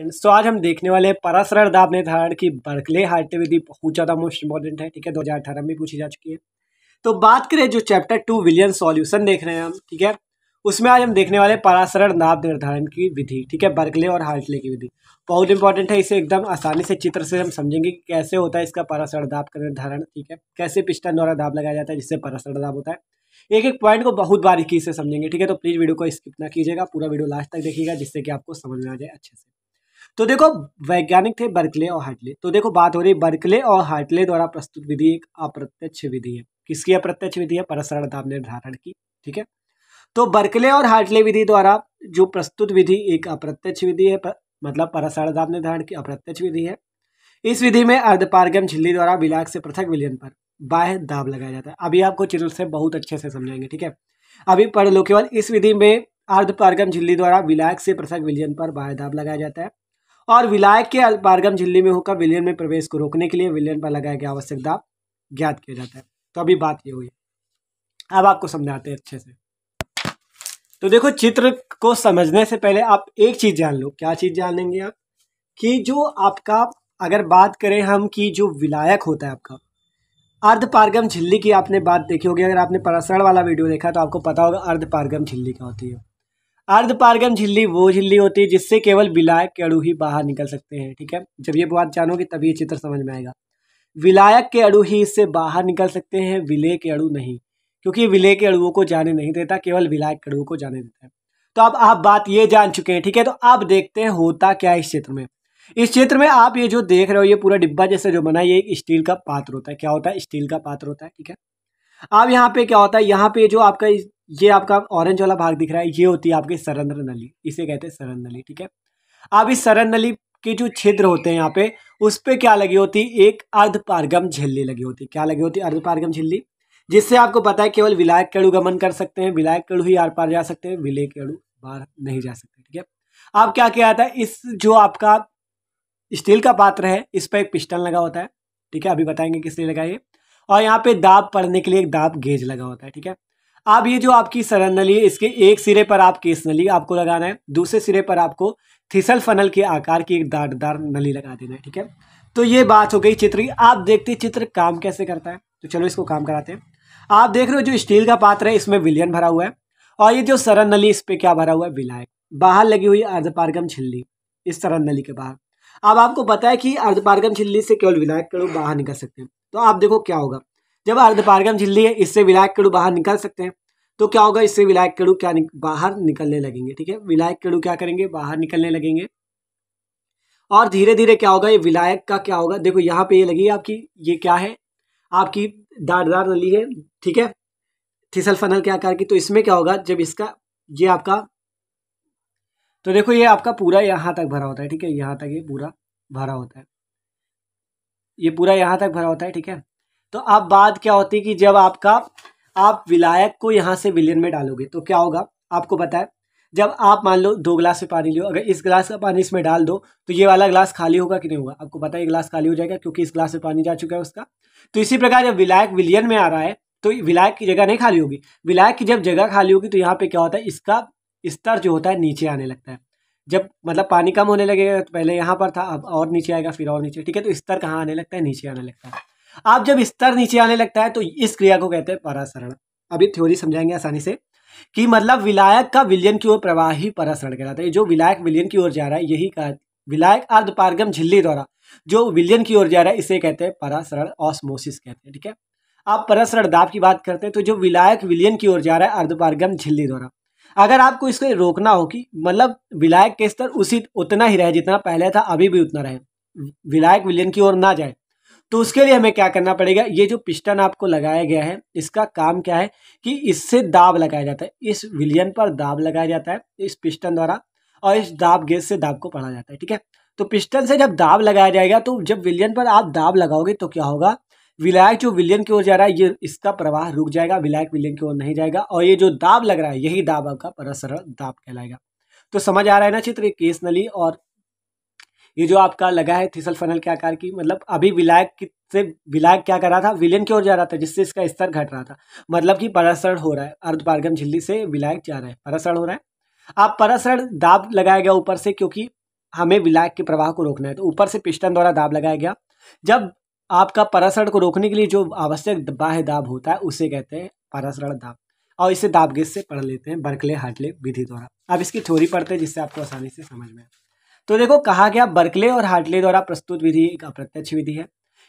Friends तो आज हम देखने वाले हैं पराशरण दाब निर्धारण की बर्कले हार्टे विधि बहुत ज़्यादा मोस्ट इंपॉर्टेंट है, ठीक है? दो हज़ार अठारह में पूछी जा चुकी है। तो बात करें जो चैप्टर टू विलियन सॉल्यूशन देख रहे हैं हम, ठीक है? उसमें आज हम देखने वाले पराशरण दाब निर्धारण की विधि, ठीक है? बर्कले और हार्टले की विधि। बहुत इंपॉर्टेंट है, इसे एकदम आसानी से चित्र से हम समझेंगे कि कैसे होता है इसका पराशरण दाब का निर्धारण, ठीक है? कैसे पिस्टन द्वारा दाब लगाया जाता है जिससे पराशरण दाब होता है। एक एक पॉइंट को बहुत बारीकी से समझेंगे, ठीक है? तो प्लीज़ वीडियो को स्किप ना कीजिएगा, पूरा वीडियो लास्ट तक देखिएगा, जिससे कि आपको समझ में आ जाए अच्छे से। तो देखो वैज्ञानिक थे बर्कले और हार्टले। तो देखो बात हो रही बर्कले और हार्टले द्वारा प्रस्तुत विधि एक अप्रत्यक्ष विधि है। किसकी अप्रत्यक्ष विधि है? परसरण दाब निर्धारण की ठीक है? तो बर्कले और हार्टले विधि द्वारा जो प्रस्तुत विधि एक अप्रत्यक्ष विधि है पर, मतलब परसरण दाब निर्धारण की अप्रत्यक्ष विधि है। इस विधि में अर्धपारगम झिल्ली द्वारा विलाक से पृथक विलियन पर बाह्य दाब लगाया जाता है। अभी आपको चित्र से बहुत अच्छे से समझाएँगे ठीक है? अभी पढ़ लो केवल इस विधि में अर्धपारगम झिल्ली द्वारा विलायक से पृथक विलियन पर बाह्य दाब लगाया जाता है। और विलायक के अल्पारगम झिल्ली में होकर विलियन में प्रवेश को रोकने के लिए विलियन पर लगाया गया आवश्यक दाब ज्ञात किया जाता है। तो अभी बात ये हुई। अब आपको समझाते हैं अच्छे से। तो देखो, चित्र को समझने से पहले आप एक चीज़ जान लो। क्या चीज़ जान लेंगे आप? कि जो आपका, अगर बात करें हम कि जो विलायक होता है आपका, अर्धपारगम झिल्ली की आपने बात देखी होगी। अगर आपने परसरण वाला वीडियो देखा तो आपको पता होगा अर्धपारगम झिल्ली क्या होती है। अर्धपारगम झिल्ली, वो झिल्ली होती है जिससे केवल विलायक के अणु ही बाहर निकल सकते हैं, ठीक है? जब ये बात जानोगे तभी ये चित्र समझ में आएगा। विलायक के अड़ू ही इससे बाहर निकल सकते हैं, विलय के अणु नहीं, क्योंकि विलय के अणुओं को जाने नहीं देता, केवल विलायक के अड़ुओं को जाने देता है। तो अब आप बात ये जान चुके हैं, ठीक है? तो अब देखते हैं होता क्या इस क्षेत्र में। इस क्षेत्र में आप ये जो देख रहे हो, ये पूरा डिब्बा जैसे जो बना ये एक स्टील का पात्र होता है। क्या होता है? स्टील का पात्र होता है, ठीक है? अब यहाँ पे क्या होता है? यहाँ पे जो आपका ये आपका ऑरेंज वाला भाग दिख रहा है, ये होती है आपकी सरंद्र नली, इसे कहते हैं सरन नली, ठीक है? अब इस सरन नली के जो छिद्र होते हैं यहाँ पे, उस पर क्या लगी होती? एक अर्धपारगम झिल्ली लगी होती। क्या लगी होती? अर्धपारगम झिल्ली, जिससे आपको पता है केवल विलायक केड़ू गमन कर सकते हैं, विलायक केड़ू ही आर पार जा सकते हैं, विलय केड़ू बाहर नहीं जा सकते, ठीक है? अब क्या किया था इस जो आपका स्टील का पात्र है, इस पर एक पिस्टन लगा होता है, ठीक है? अभी बताएँगे किस लिए लगाइए और यहाँ पे दाब पड़ने के लिए एक दाब गेज लगा होता है, ठीक है? अब ये जो आपकी सरन नली है, इसके एक सिरे पर आप केस नली आपको लगाना है, दूसरे सिरे पर आपको थिसल फनल के आकार की एक दाटदार नली लगा देना है, ठीक है? तो ये बात हो गई चित्र की। आप देखते चित्र काम कैसे करता है। तो चलो इसको काम कराते हैं। आप देख रहे हो जो स्टील का पात्र है, इसमें विलियन भरा हुआ है और ये जो सरन नली इस पर क्या भरा हुआ है? विलायक। बाहर लगी हुई अर्धपारगम छिल्ली, इस सरन नली के बाहर। अब आपको पता है कि अर्धपारगम छिल्ली से केवल विलायक कड़ू बाहर निकल सकते हैं। तो आप देखो क्या होगा। जब अर्धपारगम झिल्ली है इससे विलायक कड़ू बाहर निकल सकते हैं। तो क्या होगा इससे विलायक कड़ू क्या निक, बाहर निकलने लगेंगे ठीक है? विलायक कड़ू क्या करेंगे? बाहर निकलने लगेंगे। और धीरे धीरे क्या होगा ये विलायक का क्या होगा? देखो यहाँ पे ये लगी आपकी ये क्या है? आपकी दारदार नली है ठीक है? थिसल फनल के आकार की तो इसमें क्या होगा जब इसका ये आपका तो देखो ये आपका पूरा यहाँ तक भरा होता है ठीक है? यहाँ तक ये पूरा भरा होता है। ये पूरा यहाँ तक भरा होता है ठीक है? तो अब बात क्या होती है कि जब आपका, आप विलायक को यहाँ से विलियन में डालोगे तो क्या होगा? आपको पता है, जब आप मान लो दो गिलास से पानी लो अगर इस गिलास का पानी इसमें डाल दो तो ये वाला गिलास खाली होगा कि नहीं होगा? आपको पता है गिलास खाली हो जाएगा क्योंकि इस गिलास में पानी जा चुका है उसका। तो इसी प्रकार जब विलायक विलियन में आ रहा है तो विलायक की जगह नहीं खाली होगी। विलायक की जब जगह खाली होगी तो यहाँ पे क्या होता है, इसका स्तर जो होता है नीचे आने लगता है। जब मतलब पानी कम होने लगेगा तो पहले यहाँ पर था, अब और नीचे आएगा, फिर और नीचे। ठीक है तो स्तर कहाँ आने लगता है? नीचे आने लगता है। आप जब स्तर नीचे आने लगता है तो इस क्रिया को कहते हैं परासरण अभी थ्योरी समझाएँगे आसानी से कि मतलब विलायक का विलियन की ओर प्रवाह ही परासरण कहलाता है। जो विलायक विलियन की ओर जा रहा है, यही कहा विलायक अर्धपारगम झिल्ली द्वारा जो विलियन की ओर जा रहा है, इसे कहते हैं परासरण ऑस्मोसिस कहते हैं, ठीक है? आप परसरण दाब की बात करते हैं तो जो विलायक विलियन की ओर जा रहा है अर्धपारगम झिल्ली द्वारा। अगर आपको इसको रोकना हो कि मतलब विलायक के स्तर उसी, उतना ही रहे जितना पहले था, अभी भी उतना रहे। विलायक विलियन की ओर ना जाए तो उसके लिए हमें क्या करना पड़ेगा? ये जो पिस्टन आपको लगाया गया है, इसका काम क्या है कि इससे दाब लगाया जाता है। इस विलियन पर दाब लगाया जाता है, इस पिस्टन द्वारा, और इस दाब गेज से दाब को पढ़ा जाता है, ठीक है? तो पिस्टन से जब दाब लगाया जाएगा तो जब विलियन पर आप दाब लगाओगे तो क्या होगा? विलायक जो विलियन की ओर जा रहा है, ये इसका प्रवाह रुक जाएगा, विलायक विलियन की ओर नहीं जाएगा, और ये जो दाब लग रहा है, यही दाब आपका परसरल दाब कहलाएगा। तो समझ आ रहा है ना चित्र केस नली, और ये जो आपका लगा है थिसल फनल के आकार की मतलब अभी विलायक से, विलायक क्या कर रहा था? विलियन की ओर जा रहा था, जिससे इसका स्तर घट रहा था। मतलब कि परसरण हो रहा है, अर्धपारगम झिल्ली से विलायक जा रहा है। परसरण हो रहा है। आप परसरण दाब लगाया गया ऊपर से, क्योंकि हमें विलायक के प्रवाह को रोकना है। तो ऊपर से पिस्टन द्वारा दाब लगाया गया। जब आपका परासरण को रोकने के लिए जो आवश्यक बाह्य दाब होता है, उसे कहते हैं परासरण दाब। और इसे दाब गेज से पढ़ लेते हैं बर्कले हार्टले विधि द्वारा। अब इसकी थ्योरी पढ़ते हैं, जिससे आपको आसानी से समझ में तो देखो, कहा गया बर्कले और हार्टले द्वारा प्रस्तुत विधि एक अप्रत्यक्ष विधि है।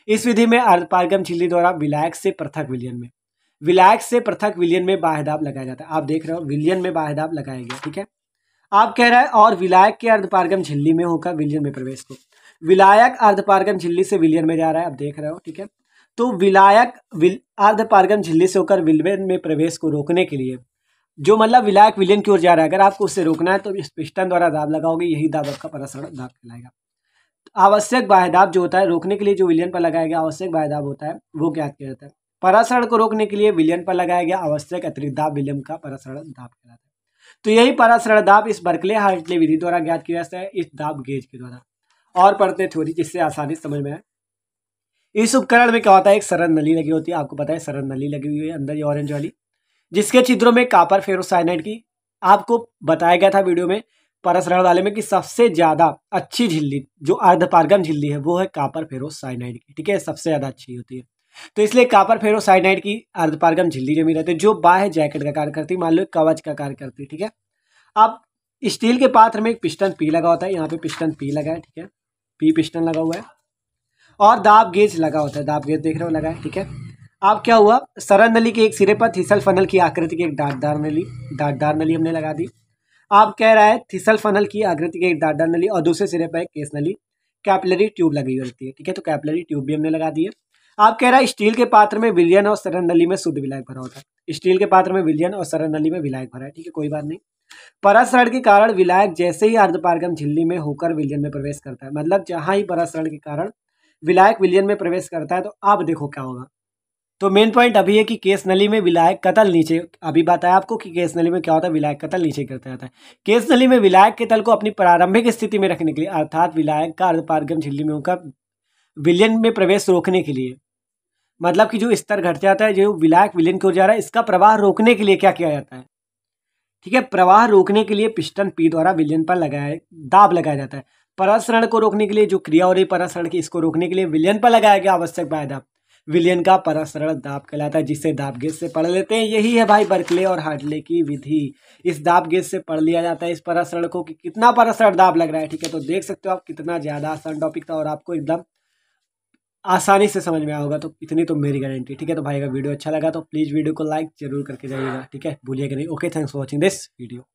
इस विधि में अर्धपारगम झिल्ली द्वारा विलायक से पृथक विलियन में। विलायक से पृथक विलियन में बाह्यदाब लगाया जाता है। आप देख रहे हो, विलियन में बाह्यदाब लगाया गया, ठीक है? आप कह रहे हैं, और विलायक के अर्धपारगम झिल्ली में होकर विलियन में प्रवेश को विलायक अर्धपारगम झिल्ली से विलियन में जा रहा है, आप देख रहे हो, ठीक है? तो विलायक विल अर्धपारगम झिल्ली से होकर विलियन में प्रवेश को रोकने के लिए जो मतलब विलायक विलियन की ओर जा रहा है, अगर आपको उससे रोकना है तो इस पिस्टन द्वारा दाब लगाओगे, यही दाब आपका परसरण दाब कहलाएगा। आवश्यक बाह्यदाब जो होता है, रोकने के लिए जो विलियन पर लगाया गया आवश्यक बाह्यदाब होता है, वो क्या किया जाता है? परासरण को रोकने के लिए विलियन पर लगाया गया आवश्यक अतिरिक्त दाब विलियम का परासरण दाब कहलाता है। तो यही परासरण दाब इस बर्कले हार्टले विधि द्वारा ज्ञात किया जाता है, इस दाब गेज के द्वारा। और पढ़ते थोड़ी जिससे आसानी समझ में आए। इस उपकरण में क्या होता है? एक सरल नली लगी होती है, आपको पता है, सरल नली लगी हुई है, अंदर ये ऑरेंज वाली। जिसके छिद्रों में कापर फेरोसाइनाइड की आपको बताया गया था वीडियो में परसरण वाले में कि सबसे ज़्यादा अच्छी झिल्ली, जो अर्धपारगम झिल्ली है, वो है कापर फेरोसाइनाइड की, ठीक है? सबसे ज़्यादा अच्छी होती है। तो इसलिए कापर फेरोसाइनाइड की अर्धपारगम झिल्ली जमी रहती है, जो बाह्य जैकेट का कार्य करती है, मान लो कवच का कार्य करती है, ठीक है? अब स्टील के पात्र में एक पिस्टन पी लगा होता है, यहाँ पे पिस्टन पी लगा है, ठीक है? पी पिस्टन लगा हुआ है। और दाब गेज लगा होता है, दाब गेज देख रहे हो, लगा है, ठीक है? अब क्या हुआ? सरल नली के एक सिरे पर थिसल फनल की आकृति की एक डाटदार नली डाटदार नली हमने लगा दी। आप कह रहा है, थिसल फनल की आकृति की एक डाटदार नली और दूसरे सिरे पर एक केस नली। कैपलरी ट्यूब लगी हुई रहती है, ठीक है? तो कैपलरी ट्यूब भी हमने लगा दी है। आप कह रहा है, स्टील के पात्र में विलियन और सरल नली में शुद्ध विलायक भरा होता है। स्टील के पात्र में विलियन और सरल नली में विलायक भरा है, ठीक है? कोई बात नहीं। परासरण के कारण विलायक जैसे ही अर्धपारगम झिल्ली में होकर विलियन में प्रवेश करता है। मतलब जहाँ ही परासरण के कारण विलायक विलियन में प्रवेश करता है तो आप देखो क्या होगा। तो मेन पॉइंट अभी है कि केस नली में विलायक कतल नीचे, अभी बताया आपको कि केस नली में क्या होता है, विलायक कतल नीचे करता जाता है। केस नली में विलायक के तल को अपनी प्रारंभिक स्थिति में रखने के लिए, अर्थात विलायक का अर्धपारगम झिल्ली में होकर विलियन में प्रवेश रोकने के लिए मतलब कि जो स्तर घट जाता है, जो विलायक विलियन की ओर जा रहा है, इसका प्रवाह रोकने के लिए क्या किया जाता है? ठीक है, प्रवाह रोकने के लिए पिस्टन पी द्वारा विलियन पर लगाया, दाब लगाया जाता है। परसरण को रोकने के लिए, जो क्रिया हो रही परसरण की, इसको रोकने के लिए विलियन पर लगाया गया आवश्यक दाब विलियन का परसरण दाब कहलाता है, जिसे दाब गेज से पढ़ लेते हैं। यही है भाई बर्कले और हार्डले की विधि। इस दाब गेज से पढ़ लिया जाता है इस परसरण को कि कितना परसरण दाब लग रहा है, ठीक है? तो देख सकते हो आप कितना ज़्यादा आसान टॉपिक था और आपको एकदम आसानी से समझ में आया होगा। तो इतनी तो मेरी गारंटी, ठीक है? तो भाई, अगर वीडियो अच्छा लगा तो प्लीज़ वीडियो को लाइक ज़रूर करके जाइएगा, ठीक है? भूलिएगा नहीं। Okay thanks for watching this video